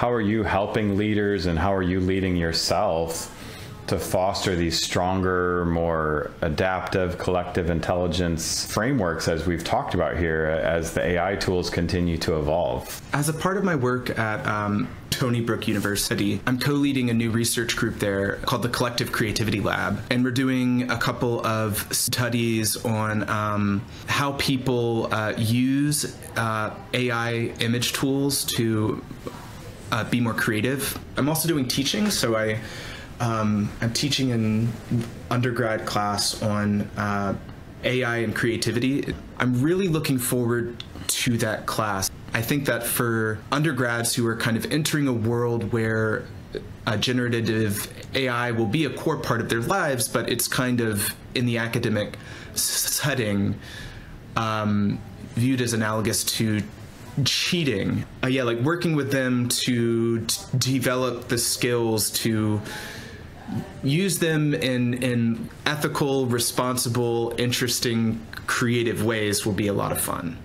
how are you helping leaders and how are you leading yourself to foster these stronger, more adaptive collective intelligence frameworks, as we've talked about here, as the AI tools continue to evolve? As a part of my work at um, Stony Brook University, I'm co leading a new research group there called the Collective Creativity Lab. And we're doing a couple of studies on um, how people uh, use uh, AI image tools to uh, be more creative. I'm also doing teaching, so I um, I'm teaching an undergrad class on uh, AI and creativity. I'm really looking forward to that class. I think that for undergrads who are kind of entering a world where uh, generative AI will be a core part of their lives, but it's kind of in the academic setting um, viewed as analogous to cheating. Uh, yeah, like working with them to develop the skills to use them in in ethical, responsible, interesting, creative ways will be a lot of fun.